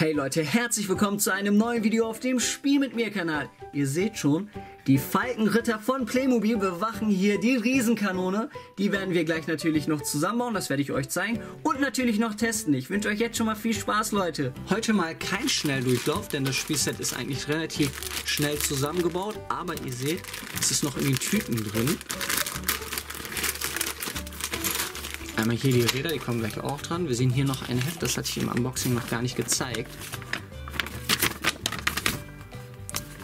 Hey Leute, herzlich willkommen zu einem neuen Video auf dem Spiel mit mir Kanal. Ihr seht schon, die Falkenritter von Playmobil bewachen hier die Riesenkanone. Die werden wir gleich natürlich noch zusammenbauen, das werde ich euch zeigen. Und natürlich noch testen. Ich wünsche euch jetzt schon mal viel Spaß, Leute. Heute mal kein Schnelldurchlauf, denn das Spielset ist eigentlich relativ schnell zusammengebaut. Aber ihr seht, es ist noch in den Tüten drin. Einmal hier die Räder, die kommen gleich auch dran. Wir sehen hier noch ein Heft, das hatte ich im Unboxing noch gar nicht gezeigt.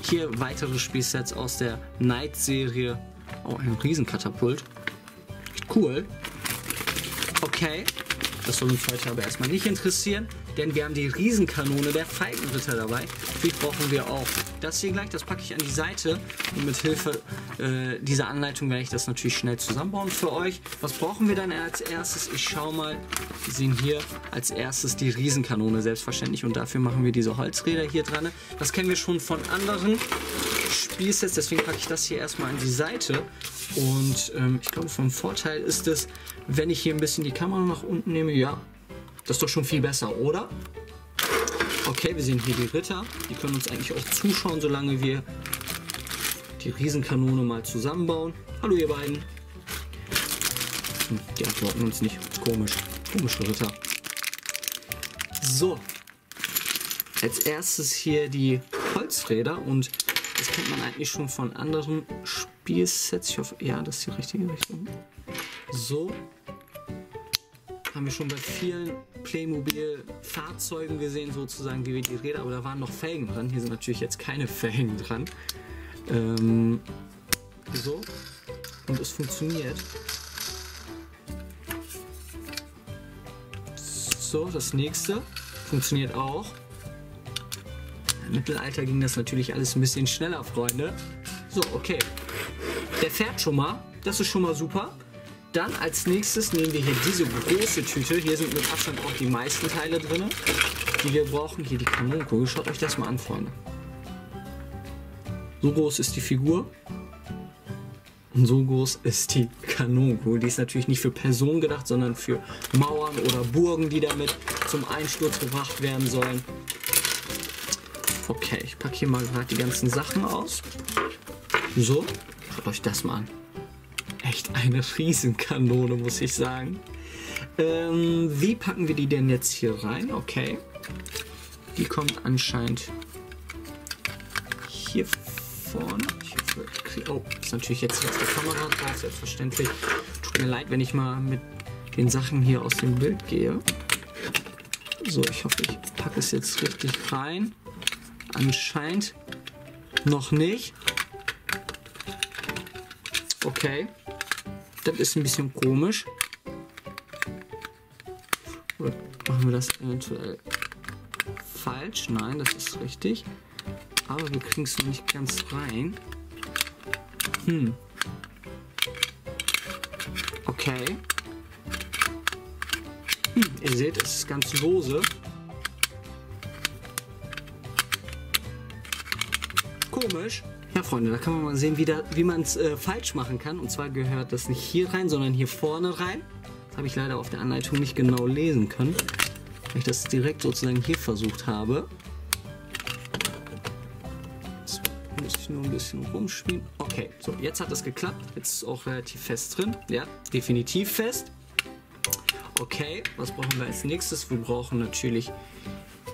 Hier weitere Spielsets aus der Night-Serie. Oh, ein Riesenkatapult. Cool. Okay. Das soll uns heute aber erstmal nicht interessieren, denn wir haben die Riesenkanone der Falkenritter dabei. Natürlich brauchen wir auch das hier gleich, das packe ich an die Seite und mit Hilfe äh, dieser Anleitung werde ich das natürlich schnell zusammenbauen für euch. Was brauchen wir dann als erstes? Ich schaue mal, wir sehen hier als erstes die Riesenkanone selbstverständlich und dafür machen wir diese Holzräder hier dran. Das kennen wir schon von anderen Spielsets, deswegen packe ich das hier erstmal an die Seite und ähm, ich glaube vom Vorteil ist es, wenn ich hier ein bisschen die Kamera nach unten nehme, ja, das ist doch schon viel besser, oder? Okay, wir sehen hier die Ritter. Die können uns eigentlich auch zuschauen, solange wir die Riesenkanone mal zusammenbauen. Hallo ihr beiden. Hm, die antworten uns nicht. Komisch. Komische Ritter. So. Als erstes hier die Holzräder und das kennt man eigentlich schon von anderen Spielsets. Ich hoffe, ja, das ist die richtige Richtung. So, haben wir schon bei vielen Playmobil-Fahrzeugen gesehen, sozusagen, wie wir die Räder, aber da waren noch Felgen dran. Hier sind natürlich jetzt keine Felgen dran. Ähm, so. Und es funktioniert. So, das nächste funktioniert auch. Im Mittelalter ging das natürlich alles ein bisschen schneller, Freunde. So, okay. Der fährt schon mal. Das ist schon mal super. Dann als nächstes nehmen wir hier diese große Tüte. Hier sind mit Abstand auch die meisten Teile drin, die wir brauchen. Hier die Kanonenkugel. Schaut euch das mal an, Freunde. So groß ist die Figur. Und so groß ist die Kanonenkugel. Die ist natürlich nicht für Personen gedacht, sondern für Mauern oder Burgen, die damit zum Einsturz gebracht werden sollen. Okay, ich packe hier mal gerade die ganzen Sachen aus. So, schaut euch das mal an echt eine Riesenkanone, muss ich sagen. Ähm, wie packen wir die denn jetzt hier rein? Okay. Die kommt anscheinend hier vorne. Oh, ist natürlich jetzt, die Kamera drauf, selbstverständlich. Tut mir leid, wenn ich mal mit den Sachen hier aus dem Bild gehe. So, ich hoffe, ich packe es jetzt richtig rein. Anscheinend noch nicht. Okay. Das ist ein bisschen komisch. Oder machen wir das eventuell falsch? Nein, das ist richtig. Aber wir kriegen es noch nicht ganz rein. Hm. Okay. Hm, ihr seht, es ist ganz lose. Komisch. Ja, Freunde, da kann man mal sehen, wie, wie man es äh, falsch machen kann. Und zwar gehört das nicht hier rein, sondern hier vorne rein. Das habe ich leider auf der Anleitung nicht genau lesen können, weil ich das direkt sozusagen hier versucht habe. Jetzt muss ich nur ein bisschen rumspielen. Okay, so, jetzt hat es geklappt. Jetzt ist es auch relativ fest drin. Ja, definitiv fest. Okay, was brauchen wir als nächstes? Wir brauchen natürlich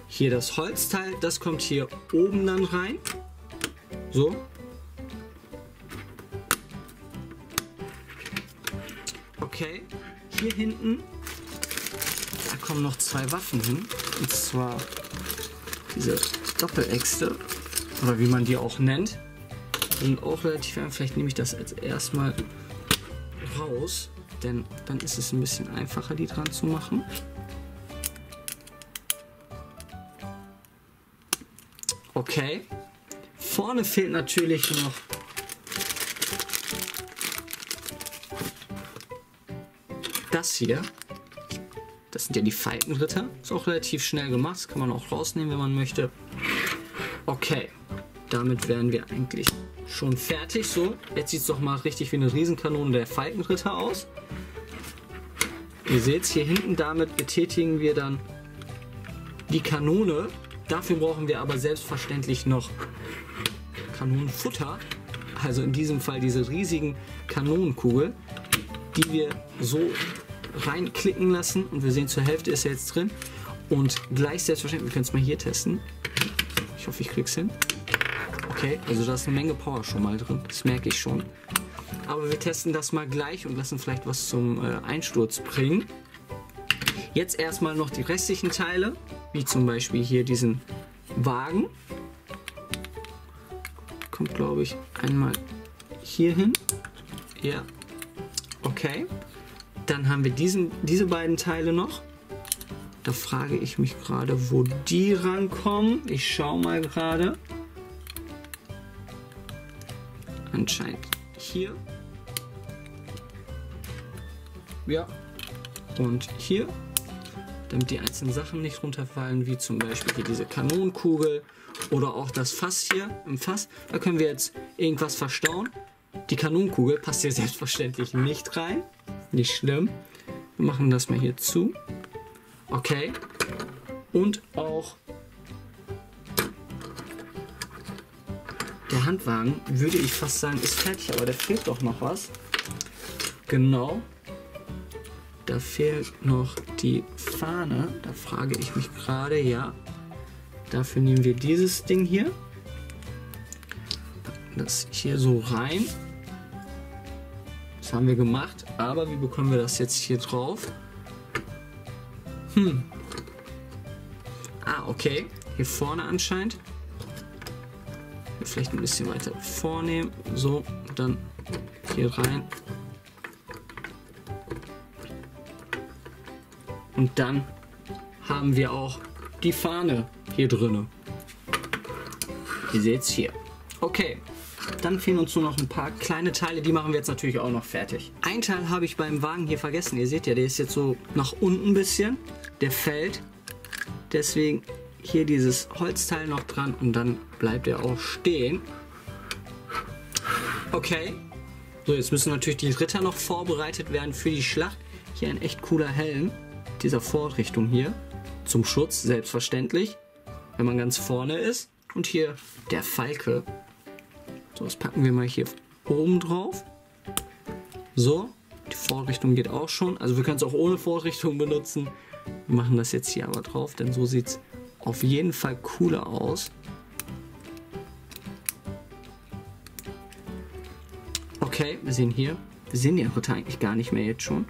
hier das Holzteil. Das kommt hier oben dann rein. So, Okay, hier hinten, da kommen noch zwei Waffen hin. Und zwar diese Doppeläxte, oder wie man die auch nennt. Und auch relativ einfach, vielleicht nehme ich das jetzt erstmal raus, denn dann ist es ein bisschen einfacher, die dran zu machen. Okay. Vorne fehlt natürlich noch das hier, das sind ja die Falkenritter. Ist auch relativ schnell gemacht. Das kann man auch rausnehmen, wenn man möchte. Okay, damit wären wir eigentlich schon fertig. So, jetzt sieht es doch mal richtig wie eine Riesenkanone der Falkenritter aus. Ihr seht es hier hinten, damit betätigen wir dann die Kanone. Dafür brauchen wir aber selbstverständlich noch Kanonenfutter. Also in diesem Fall diese riesigen Kanonenkugel, die wir so reinklicken lassen. Und wir sehen, zur Hälfte ist er jetzt drin. Und gleich selbstverständlich, wir können es mal hier testen. Ich hoffe, ich krieg's hin. Okay, also da ist eine Menge Power schon mal drin. Das merke ich schon. Aber wir testen das mal gleich und lassen vielleicht was zum äh, Einsturz bringen. Jetzt erstmal noch die restlichen Teile, wie zum Beispiel hier diesen Wagen. Kommt, glaube ich, einmal hier hin. Ja, okay. Dann haben wir diesen, diese beiden Teile noch. Da frage ich mich gerade, wo die rankommen. Ich schaue mal gerade. Anscheinend hier. Ja. Und hier. Damit die einzelnen Sachen nicht runterfallen, wie zum Beispiel hier diese Kanonenkugel oder auch das Fass hier im Fass. Da können wir jetzt irgendwas verstauen. Die Kanonenkugel passt hier selbstverständlich nicht rein. Nicht schlimm. Wir machen das mal hier zu. Okay. Und auch der Handwagen, würde ich fast sagen, ist fertig, aber da fehlt doch noch was. Genau. Da fehlt noch die Fahne. Da frage ich mich gerade, ja. Dafür nehmen wir dieses Ding hier. Packen das hier so rein. Das haben wir gemacht, aber wie bekommen wir das jetzt hier drauf? Hm. Ah, okay. Hier vorne anscheinend. Vielleicht ein bisschen weiter vornehmen. So, dann hier rein. Und dann haben wir auch die Fahne hier drinne. Ihr seht es hier. Okay, dann fehlen uns nur noch ein paar kleine Teile, die machen wir jetzt natürlich auch noch fertig. Ein Teil habe ich beim Wagen hier vergessen. Ihr seht ja, der ist jetzt so nach unten ein bisschen. Der fällt. Deswegen hier dieses Holzteil noch dran und dann bleibt er auch stehen. Okay. So, jetzt müssen natürlich die Ritter noch vorbereitet werden für die Schlacht. Hier ein echt cooler Helm. Dieser Vorrichtung hier. Zum Schutz, selbstverständlich. Wenn man ganz vorne ist. Und hier der Falke. So, das packen wir mal hier oben drauf. So, die Vorrichtung geht auch schon. Also wir können es auch ohne Vorrichtung benutzen. Wir machen das jetzt hier aber drauf, denn so sieht es auf jeden Fall cooler aus. Okay, wir sehen hier, wir sehen den Ritter eigentlich gar nicht mehr jetzt schon.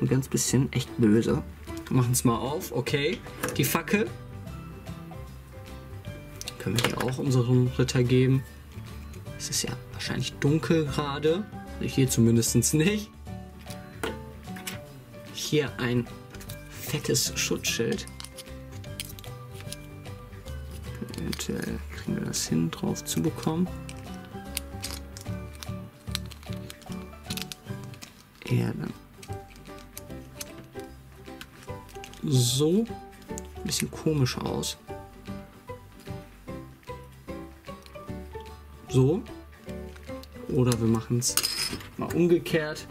Ein ganz bisschen echt böse. Machen es mal auf, okay. Die Fackel können wir hier auch unserem Ritter geben. Es ist ja wahrscheinlich dunkel gerade. Hier zumindest nicht. Hier ein fettes Schutzschild. Eventuell kriegen wir das hin, drauf zu bekommen. Ja, dann so ein bisschen komisch aus. So. Oder wir machen es mal umgekehrt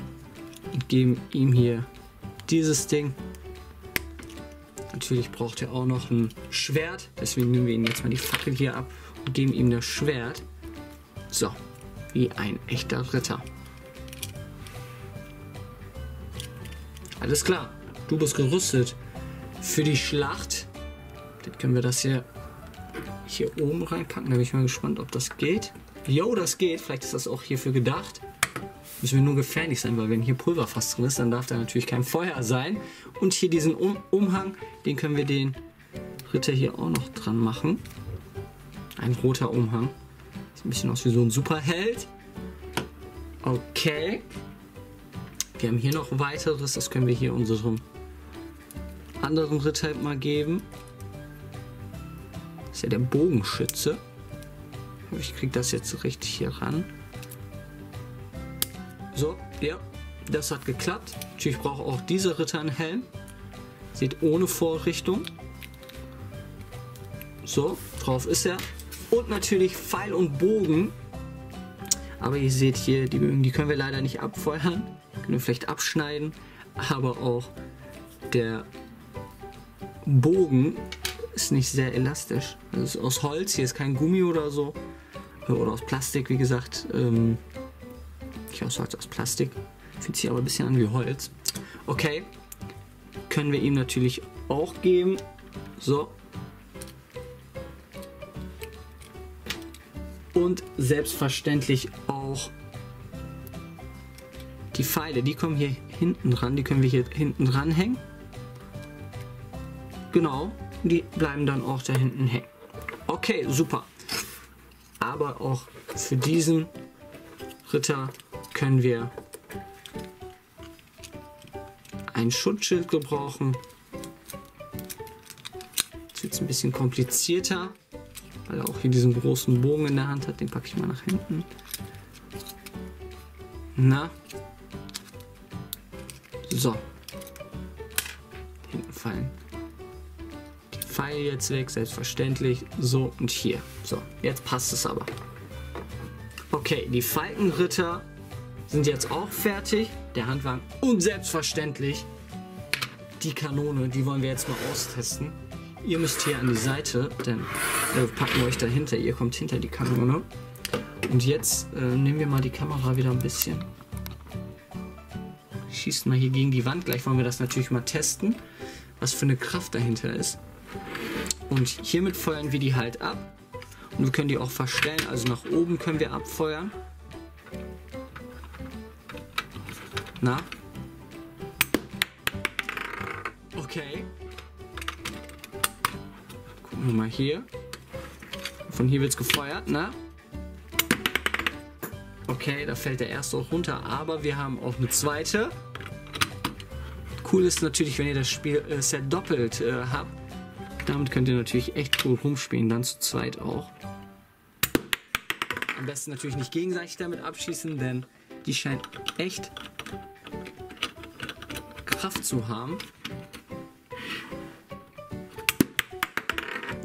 und geben ihm hier dieses Ding. Natürlich braucht er auch noch ein Schwert. Deswegen nehmen wir ihn jetzt mal die Fackel hier ab und geben ihm das Schwert. So, wie ein echter Ritter. Alles klar, du bist gerüstet für die Schlacht. Jetzt können wir das hier, hier oben reinpacken. Da bin ich mal gespannt, ob das geht. Jo, das geht. Vielleicht ist das auch hierfür gedacht. Müssen wir nur gefährlich sein, weil wenn hier Pulverfass drin ist, dann darf da natürlich kein Feuer sein. Und hier diesen um Umhang, den können wir den Ritter hier auch noch dran machen. Ein roter Umhang. Sieht ein bisschen aus wie so ein Superheld. Okay. Wir haben hier noch weiteres. Das können wir hier unserem anderen Ritter mal geben. Das ist ja der Bogenschütze. Ich kriege das jetzt richtig hier ran. So, ja, das hat geklappt. Natürlich braucht auch dieser Ritter einen Helm. Sieht ohne Vorrichtung. So, drauf ist er. Und natürlich Pfeil und Bogen. Aber ihr seht hier, die Bögen, die können wir leider nicht abfeuern. Können wir vielleicht abschneiden. Aber auch der Bogen ist nicht sehr elastisch. Das ist aus Holz, hier ist kein Gummi oder so. Oder aus Plastik, wie gesagt. Ähm, ich aus aus Plastik. Fühlt sich aber ein bisschen an wie Holz. Okay. Können wir ihm natürlich auch geben. So. Und selbstverständlich auch die Pfeile, die kommen hier hinten dran, die können wir hier hinten dran hängen. Genau, die bleiben dann auch da hinten hängen. Okay, super. Aber auch für diesen Ritter können wir ein Schutzschild gebrauchen. Jetzt wird es ein bisschen komplizierter, weil er auch hier diesen großen Bogen in der Hand hat. Den packe ich mal nach hinten. Na, so. Hinten fallen. Die Pfeile jetzt weg, selbstverständlich. So und hier. So, jetzt passt es aber. Okay, die Falkenritter sind jetzt auch fertig. Der Handwagen und selbstverständlich die Kanone, die wollen wir jetzt mal austesten. Ihr müsst hier an die Seite, denn wir packen euch dahinter. Ihr kommt hinter die Kanone. Und jetzt äh, nehmen wir mal die Kamera wieder ein bisschen schießt mal hier gegen die Wand. Gleich wollen wir das natürlich mal testen, was für eine Kraft dahinter ist. Und hiermit feuern wir die halt ab. Und wir können die auch verstellen, also nach oben können wir abfeuern. Na? Okay. Gucken wir mal hier. Von hier wird es gefeuert, na? Okay, da fällt der erste auch runter, aber wir haben auch eine zweite. Cool ist natürlich, wenn ihr das Spiel äh, doppelt äh, habt. Damit könnt ihr natürlich echt cool rumspielen, dann zu zweit auch. Am besten natürlich nicht gegenseitig damit abschießen, denn die scheint echt Kraft zu haben.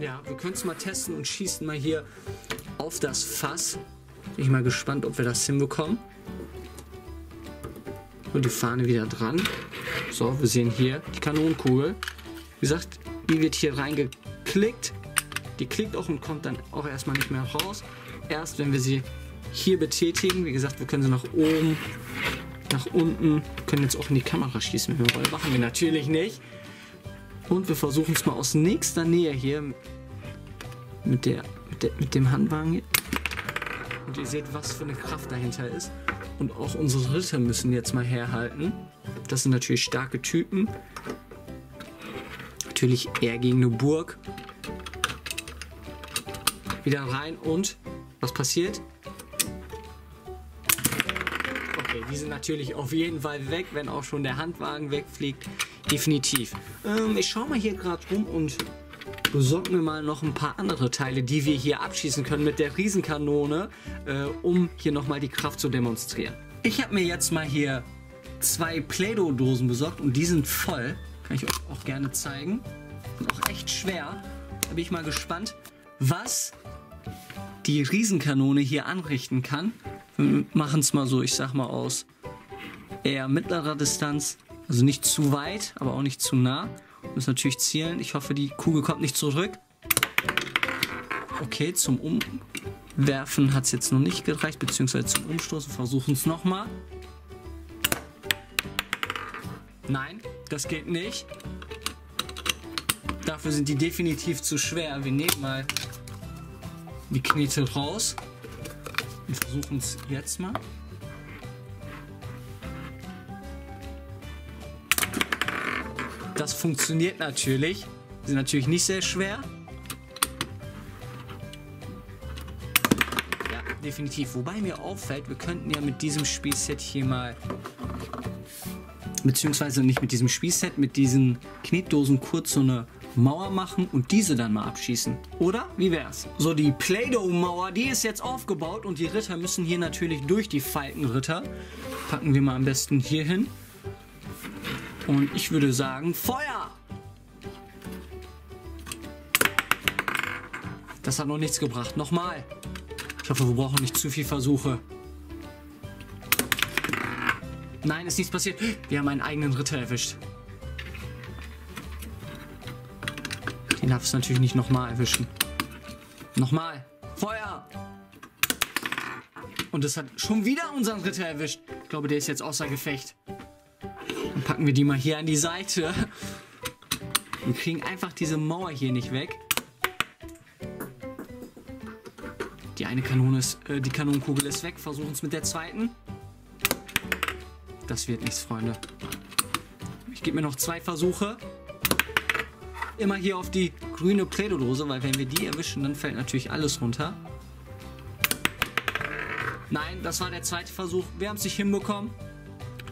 Ja, wir können es mal testen und schießen mal hier auf das Fass. Bin ich mal gespannt, ob wir das hinbekommen. Und die Fahne wieder dran. So, wir sehen hier die Kanonenkugel. Wie gesagt, die wird hier reingeklickt. Die klickt auch und kommt dann auch erstmal nicht mehr raus. Erst wenn wir sie hier betätigen. Wie gesagt, wir können sie nach oben, nach unten, können jetzt auch in die Kamera schießen, wenn wir wollen. Machen wir natürlich nicht. Und wir versuchen es mal aus nächster Nähe hier mit, der, mit, der, mit dem Handwagen. Und ihr seht, was für eine Kraft dahinter ist. Und auch unsere Ritter müssen jetzt mal herhalten. Das sind natürlich starke Typen. Natürlich eher gegen eine Burg. Wieder rein und was passiert? Okay, die sind natürlich auf jeden Fall weg, wenn auch schon der Handwagen wegfliegt. Definitiv. Ähm, ich schaue mal hier gerade rum und besorgen wir mal noch ein paar andere Teile, die wir hier abschießen können mit der Riesenkanone, äh, um hier nochmal die Kraft zu demonstrieren. Ich habe mir jetzt mal hier zwei Play-Doh-Dosen besorgt und die sind voll. Kann ich euch auch gerne zeigen. Sind auch echt schwer. Da bin ich mal gespannt, was die Riesenkanone hier anrichten kann. Wir machen es mal so, ich sag mal aus eher mittlerer Distanz. Also nicht zu weit, aber auch nicht zu nah. Muss natürlich zielen. Ich hoffe, die Kugel kommt nicht zurück. Okay, zum Umwerfen hat es jetzt noch nicht gereicht, beziehungsweise zum Umstoßen. Versuchen es nochmal. Nein, das geht nicht. Dafür sind die definitiv zu schwer. Wir nehmen mal die Knete raus und versuchen es jetzt mal. Das funktioniert natürlich. Sind natürlich nicht sehr schwer. Ja, definitiv. Wobei mir auffällt, wir könnten ja mit diesem Spielset hier mal beziehungsweise nicht mit diesem Spielset, mit diesen Knetdosen kurz so eine Mauer machen und diese dann mal abschießen. Oder? Wie wär's? So, die Play-Doh-Mauer, die ist jetzt aufgebaut und die Ritter müssen hier natürlich durch die Falkenritter. Packen wir mal am besten hier hin. Und ich würde sagen, Feuer! Das hat noch nichts gebracht. Nochmal. Ich hoffe, wir brauchen nicht zu viel Versuche. Nein, ist nichts passiert. Wir haben einen eigenen Ritter erwischt. Den darf es natürlich nicht nochmal erwischen. Nochmal. Feuer! Und es hat schon wieder unseren Ritter erwischt. Ich glaube, der ist jetzt außer Gefecht. Dann packen wir die mal hier an die Seite. Wir kriegen einfach diese Mauer hier nicht weg. Die eine Kanone ist, äh, die Kanonenkugel ist weg. Versuchen es mit der zweiten. Das wird nichts, Freunde. Ich gebe mir noch zwei Versuche. Immer hier auf die grüne Play-Doh-Dose, weil wenn wir die erwischen, dann fällt natürlich alles runter. Nein, das war der zweite Versuch. Wir haben es nicht hinbekommen.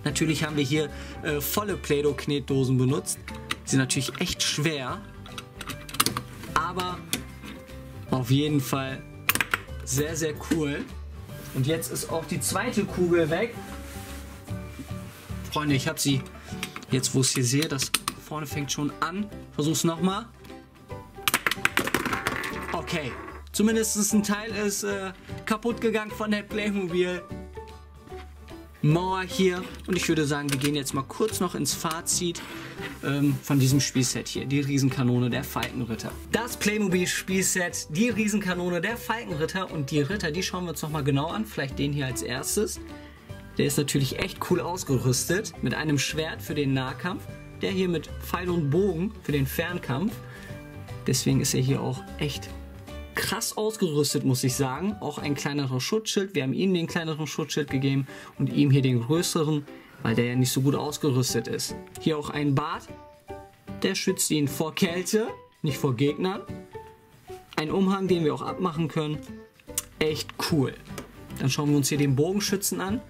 Natürlich haben wir hier äh, volle Play-Doh-Knetdosen benutzt. Die sind natürlich echt schwer. Aber auf jeden Fall sehr, sehr cool. Und jetzt ist auch die zweite Kugel weg. Freunde, ich habe sie jetzt, wo ich sie sehe, das vorne fängt schon an. Versuch's nochmal. Okay, zumindest ein Teil ist äh, kaputt gegangen von der Playmobil. Mauer hier. Und ich würde sagen, wir gehen jetzt mal kurz noch ins Fazit ähm, von diesem Spielset hier. Die Riesenkanone der Falkenritter. Das Playmobil-Spielset, die Riesenkanone der Falkenritter. Und die Ritter, die schauen wir uns nochmal genau an. Vielleicht den hier als erstes. Der ist natürlich echt cool ausgerüstet. Mit einem Schwert für den Nahkampf. Der hier mit Pfeil und Bogen für den Fernkampf. Deswegen ist er hier auch echt krass ausgerüstet, muss ich sagen. Auch ein kleinerer Schutzschild. Wir haben ihm den kleineren Schutzschild gegeben und ihm hier den größeren, weil der ja nicht so gut ausgerüstet ist. Hier auch ein Bart. Der schützt ihn vor Kälte, nicht vor Gegnern. Ein Umhang, den wir auch abmachen können. Echt cool. Dann schauen wir uns hier den Bogenschützen an.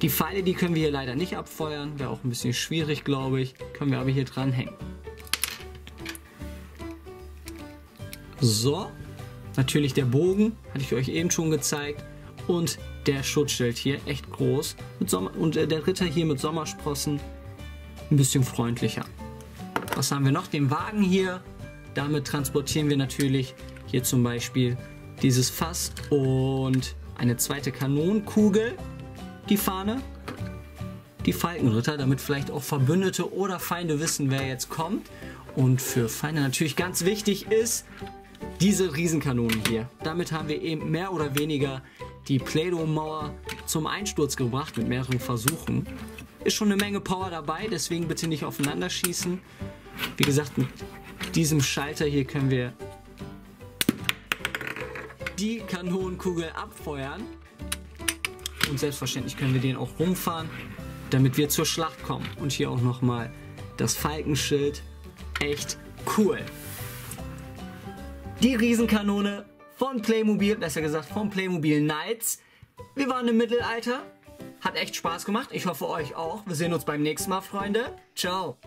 Die Pfeile, die können wir hier leider nicht abfeuern. Wäre auch ein bisschen schwierig, glaube ich. Können wir aber hier dranhängen. So, natürlich der Bogen, hatte ich euch eben schon gezeigt. Und der Schutzschild hier, echt groß. Und äh, der Ritter hier mit Sommersprossen, ein bisschen freundlicher. Was haben wir noch? Den Wagen hier. Damit transportieren wir natürlich hier zum Beispiel dieses Fass und eine zweite Kanonenkugel, die Fahne, die Falkenritter, damit vielleicht auch Verbündete oder Feinde wissen, wer jetzt kommt. Und für Feinde natürlich ganz wichtig ist diese Riesenkanonen hier. Damit haben wir eben mehr oder weniger die Play-Doh-Mauer zum Einsturz gebracht mit mehreren Versuchen. Ist schon eine Menge Power dabei, deswegen bitte nicht aufeinander schießen. Wie gesagt, mit diesem Schalter hier können wir die Kanonenkugel abfeuern. Und selbstverständlich können wir den auch rumfahren, damit wir zur Schlacht kommen. Und hier auch nochmal das Falkenschild. Echt cool die Riesenkanone von Playmobil, besser gesagt von Playmobil Knights. Wir waren im Mittelalter. Hat echt Spaß gemacht. Ich hoffe euch auch. Wir sehen uns beim nächsten Mal, Freunde. Ciao.